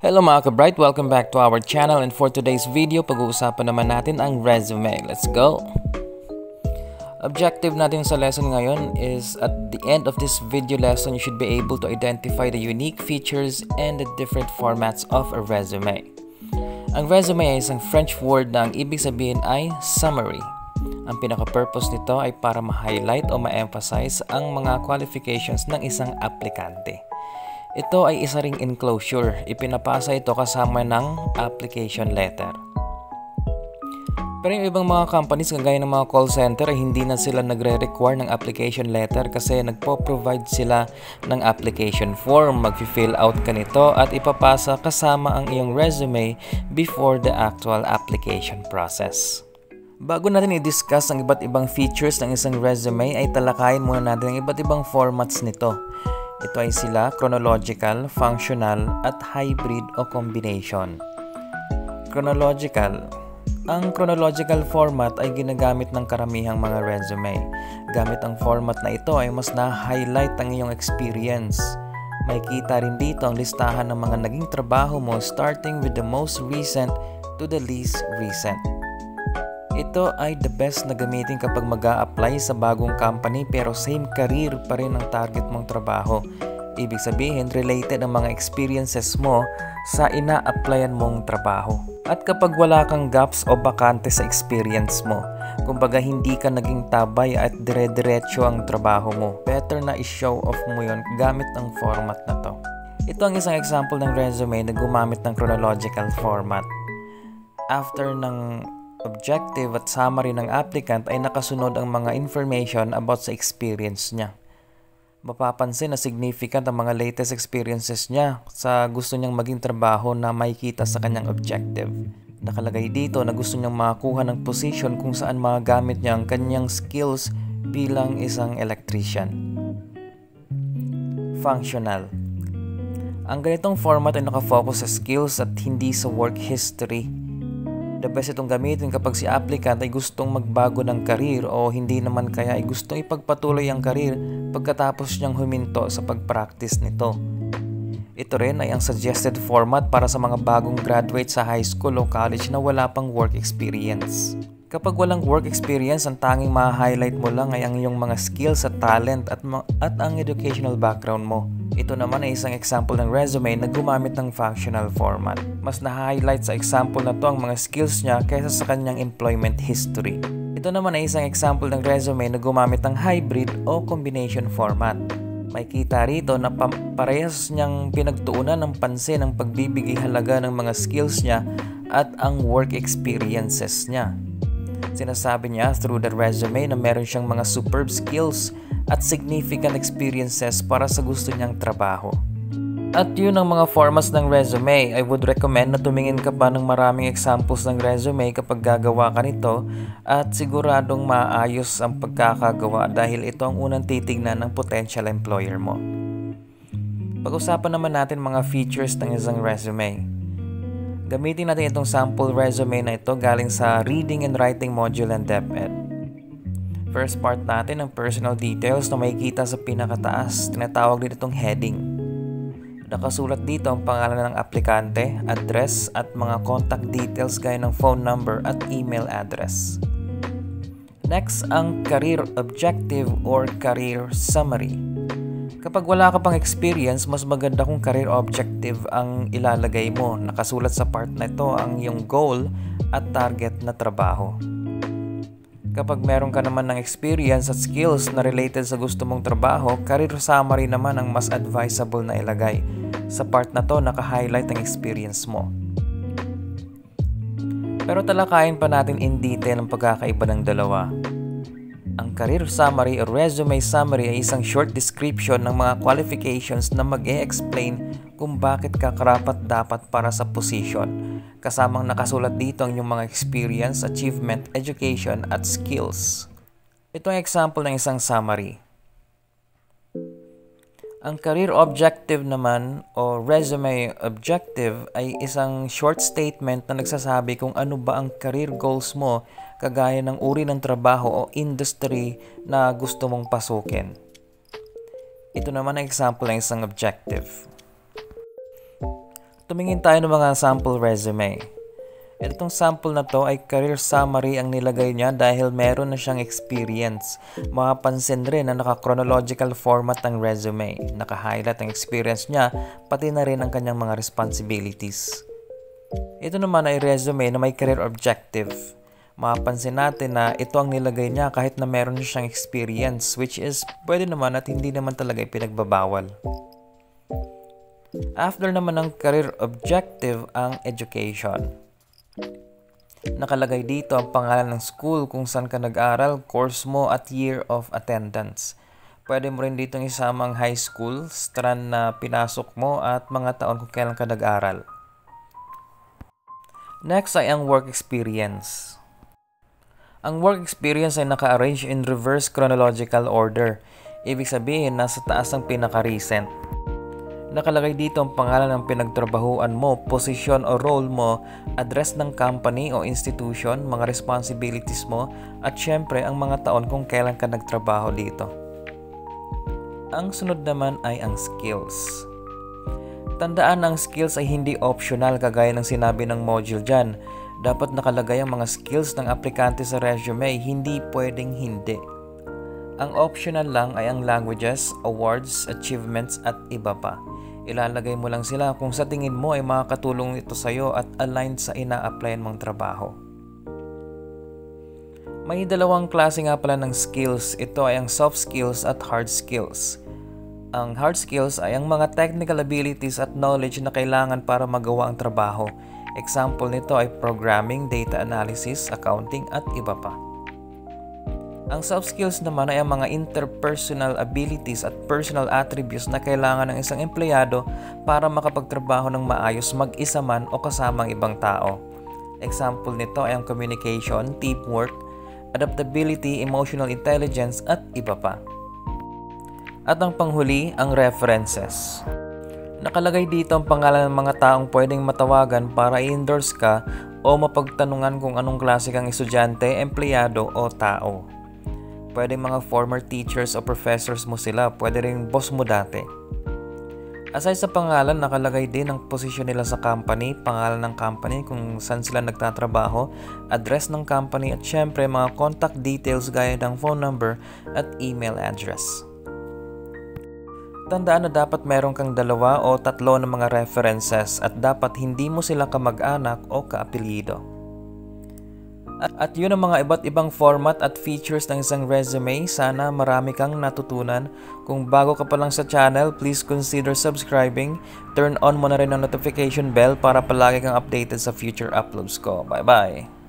Hello mga ka-bright, welcome back to our channel and for today's video, pag-uusapan naman natin ang resume. Let's go! Objective natin sa lesson ngayon is at the end of this video lesson, you should be able to identify the unique features and the different formats of a resume. Ang resume ay isang French word na ang ibig sabihin ay summary. Ang pinaka-purpose nito ay para ma-highlight o ma-emphasize ang mga qualifications ng isang aplikante. Ito ay isa ring enclosure. Ipinapasa ito kasama ng application letter. Pero yung ibang mga companies kagaya ng mga call center ay hindi na sila nagre-require ng application letter kasi nagpo-provide sila ng application form. Mag-fill out ka nito at ipapasa kasama ang iyong resume before the actual application process. Bago natin i-discuss ang iba't ibang features ng isang resume ay talakayin muna natin ang iba't ibang formats nito. Ito ay sila chronological, functional, at hybrid o combination. Chronological Ang chronological format ay ginagamit ng karamihang mga resume. Gamit ang format na ito ay mas na-highlight ang iyong experience. May kita rin dito ang listahan ng mga naging trabaho mo starting with the most recent to the least recent. Ito ay the best na gamitin kapag mag apply sa bagong company pero same career pa rin ang target mong trabaho. Ibig sabihin, related ang mga experiences mo sa ina-applyan mong trabaho. At kapag wala kang gaps o bakante sa experience mo, kumbaga hindi ka naging tabay at dire-diretso ang trabaho mo, better na i-show off mo yon gamit ang format na to. Ito ang isang example ng resume na gumamit ng chronological format. After ng objective at summary ng applicant ay nakasunod ang mga information about sa experience niya. Mapapansin na significant ang mga latest experiences niya sa gusto niyang maging trabaho na makikita sa kanyang objective. Nakalagay dito na gusto niyang makakuha ng position kung saan magagamit niya ang kanyang skills bilang isang electrician. Functional Ang ganitong format ay nakafocus sa skills at hindi sa work history the best itong gamitin kapag si applicant ay gustong magbago ng karir o hindi naman kaya ay gustong ipagpatuloy ang karir pagkatapos niyang huminto sa pagpractice nito. Ito rin ay ang suggested format para sa mga bagong graduate sa high school o college na wala pang work experience. Kapag walang work experience, ang tanging ma-highlight mo lang ay ang iyong mga skills at talent at, at ang educational background mo. Ito naman ay isang example ng resume na gumamit ng functional format. Mas na-highlight sa example na to ang mga skills niya kaysa sa kanyang employment history. Ito naman ay isang example ng resume na gumamit ng hybrid o combination format. May kita rito na parehas niyang pinagtuunan ng pansin ang pagbibigay halaga ng mga skills niya at ang work experiences niya. Sinasabi niya through the resume na meron siyang mga superb skills at significant experiences para sa gusto niyang trabaho. At yun ang mga formats ng resume. I would recommend na tumingin ka pa ng maraming examples ng resume kapag gagawa ka nito at siguradong maayos ang pagkakagawa dahil ito ang unang titignan ng potential employer mo. Pag-usapan naman natin mga features ng isang resume. Gamitin natin itong sample resume na ito galing sa Reading and Writing Module and DepEd. First part natin ang personal details na makikita sa pinakataas. Tinatawag din itong heading. Nakasulat dito ang pangalan ng aplikante, address at mga contact details gaya ng phone number at email address. Next, ang career objective or career summary. Kapag wala ka pang experience, mas maganda kung career objective ang ilalagay mo. Nakasulat sa part na ito ang iyong goal at target na trabaho. Kapag meron ka naman ng experience at skills na related sa gusto mong trabaho, career summary naman ang mas advisable na ilagay. Sa part na to, naka-highlight ang experience mo. Pero talakayin pa natin in detail ang pagkakaiba ng dalawa. Ang career summary o resume summary ay isang short description ng mga qualifications na mag -e explain kung bakit ka karapat dapat para sa position Kasamang nakasulat dito ang inyong mga experience, achievement, education at skills. Ito ang example ng isang summary. Ang career objective naman o resume objective ay isang short statement na nagsasabi kung ano ba ang career goals mo kagaya ng uri ng trabaho o industry na gusto mong pasukin. Ito naman ang example ng isang objective. Tumingin tayo ng mga sample resume. Itong sample na to ay career summary ang nilagay niya dahil meron na siyang experience. Mapapansin rin na naka-chronological format ang resume. Naka-highlight ang experience niya, pati na rin ang kanyang mga responsibilities. Ito naman ay resume na may career objective. Mapapansin natin na ito ang nilagay niya kahit na meron siyang experience which is pwede naman at hindi naman talaga ipinagbabawal. After naman ng career objective ang education. Nakalagay dito ang pangalan ng school kung saan ka nag-aral, course mo at year of attendance. Pwede mo rin dito isama ang high school, strand na pinasok mo at mga taon kung kailan ka nag-aral. Next ay ang work experience. Ang work experience ay naka-arrange in reverse chronological order. Ibig sabihin, nasa taas ang pinaka-recent. Nakalagay dito ang pangalan ng pinagtrabahuan mo, posisyon o role mo, address ng company o institution, mga responsibilities mo, at syempre ang mga taon kung kailan ka nagtrabaho dito. Ang sunod naman ay ang skills. Tandaan ang skills ay hindi optional kagaya ng sinabi ng module dyan. Dapat nakalagay ang mga skills ng aplikante sa resume, hindi pwedeng hindi. Ang optional lang ay ang languages, awards, achievements at iba pa. Ilalagay mo lang sila kung sa tingin mo ay makakatulong ito sa iyo at aligned sa ina-applyan mong trabaho. May dalawang klase nga pala ng skills. Ito ay ang soft skills at hard skills. Ang hard skills ay ang mga technical abilities at knowledge na kailangan para magawa ang trabaho. Example nito ay programming, data analysis, accounting at iba pa. Ang soft skills naman ay ang mga interpersonal abilities at personal attributes na kailangan ng isang empleyado para makapagtrabaho ng maayos mag-isa man o kasama ang ibang tao. Example nito ay ang communication, teamwork, adaptability, emotional intelligence at iba pa. At ang panghuli, ang references. Nakalagay dito ang pangalan ng mga taong pwedeng matawagan para i-endorse ka o mapagtanungan kung anong klase kang estudyante, empleyado o tao. Pwede mga former teachers o professors mo sila, pwede rin boss mo dati. Aside sa pangalan, nakalagay din ang posisyon nila sa company, pangalan ng company, kung saan sila nagtatrabaho, address ng company at syempre mga contact details gaya ng phone number at email address. Tandaan na dapat meron kang dalawa o tatlo ng mga references at dapat hindi mo sila kamag-anak o kaapelido. At yun ang mga iba't ibang format at features ng isang resume. Sana marami kang natutunan. Kung bago ka pa lang sa channel, please consider subscribing. Turn on mo na rin ang notification bell para palagi kang updated sa future uploads ko. Bye-bye!